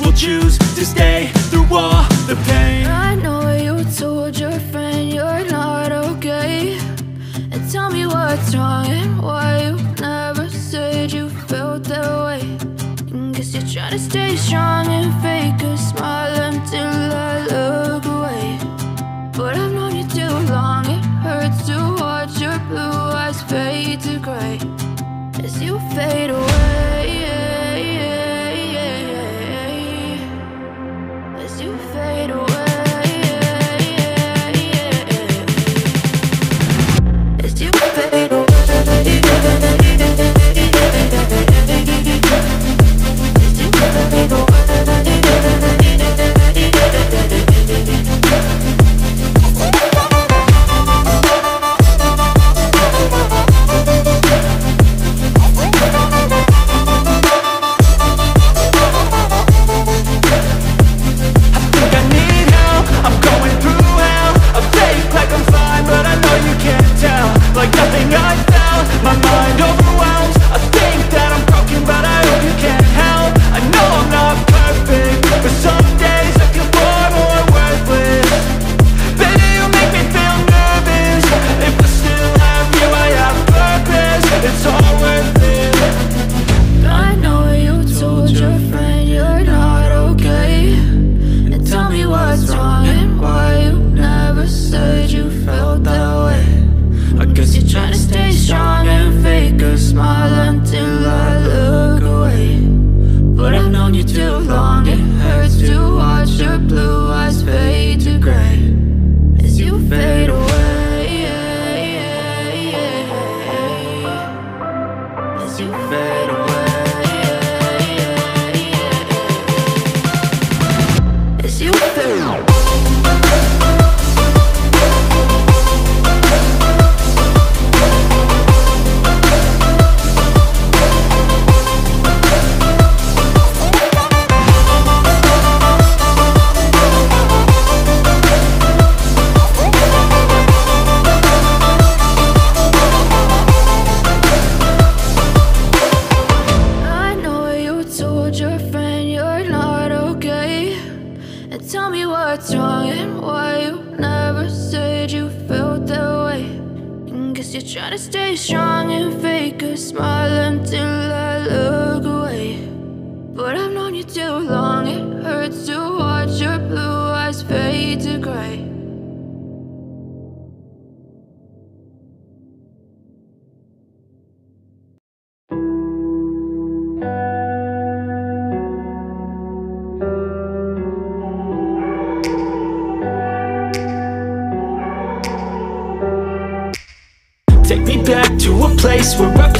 will choose to stay through all the pain. I know you told your friend you're not okay. And tell me what's wrong and why you never said you felt that way. And Guess you're trying to stay strong and fake a smile until I look away. But I've known you too long, it hurts to watch your blue eyes fade to gray. As you fade away hurts to watch your blue eyes fade to gray. Take me back to a place where I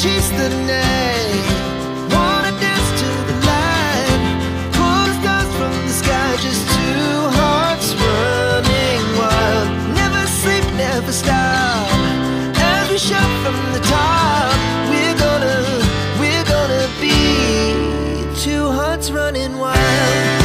Chase the night, wanna dance to the light, pull the stars from the sky, just two hearts running wild. Never sleep, never stop. As we from the top, we're gonna, we're gonna be two hearts running wild.